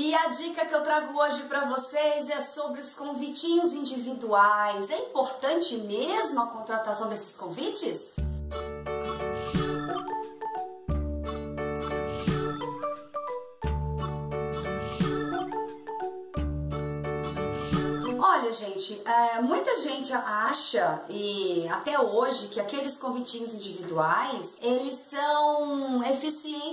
E a dica que eu trago hoje para vocês é sobre os convitinhos individuais. É importante mesmo a contratação desses convites? Olha, gente, é, muita gente acha, e até hoje, que aqueles convitinhos individuais, eles são eficientes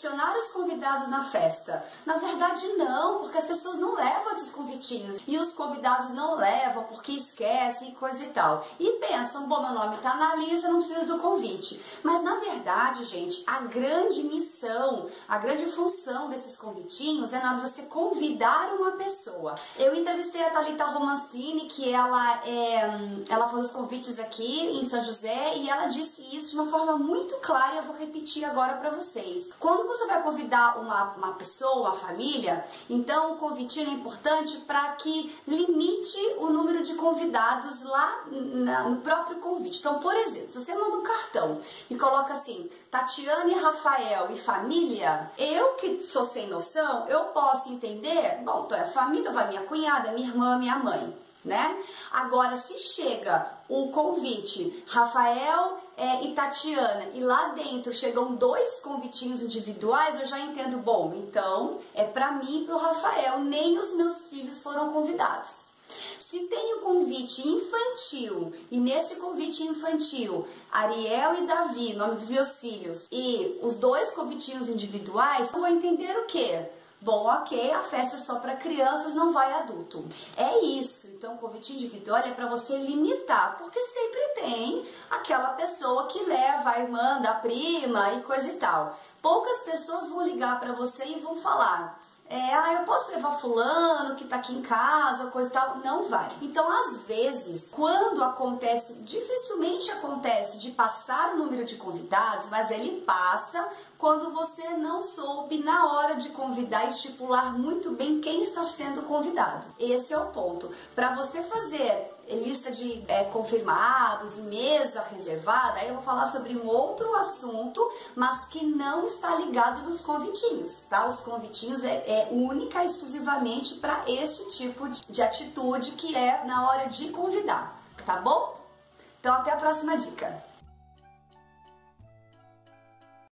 de recepcionar os convidados na festa. Na verdade, não, porque as pessoas não levam esses convitinhos. E os convidados não levam porque esquecem e coisa e tal. E pensam, bom, meu nome tá na lista, não preciso do convite. Mas, na verdade, gente, a grande missão, a grande função desses convitinhos é na hora de você convidar uma pessoa. Eu entrevistei a Thalita Romancini, que ela, é, ela faz os convites aqui em São José e ela disse isso de uma forma muito clara e eu vou repetir agora para vocês. Quando você vai convidar uma, uma pessoa, uma família, então o convitinho é importante para que limite o número de convidados lá na, no próprio convite. Então, por exemplo, se você manda um cartão e coloca assim, Tatiana e Rafael e família, eu que sou sem noção, eu posso entender, bom, então é família, vai minha cunhada, minha irmã, minha mãe, né? Agora, se chega o convite, Rafael é, e Tatiana, e lá dentro chegam dois convitinhos individuais, eu já entendo, bom, então é para mim e pro Rafael, nem os meus filhos foram convidados. Se tem um convite infantil e nesse convite infantil, Ariel e Davi, nome dos meus filhos, e os dois convitinhos individuais, eu vou entender o quê? Bom, ok, a festa é só para crianças, não vai adulto. É isso. Então, o convite individual é para você limitar, porque sempre tem aquela pessoa que leva a irmã da prima e coisa e tal. Poucas pessoas vão ligar para você e vão falar: é, ah, eu posso levar fulano que tá aqui em casa, coisa e tal. Não vai. Então, às vezes, quando acontece, dificilmente acontece de passar o número de convidados, mas ele passa quando você não soube na hora de convidar estipular muito bem quem está sendo convidado. Esse é o ponto. Para você fazer lista de é, confirmados e mesa reservada, aí eu vou falar sobre um outro assunto, mas que não está ligado nos convitinhos, tá? Os convitinhos é, é única exclusivamente para este tipo de, de atitude que é na hora de convidar, tá bom? Então até a próxima dica.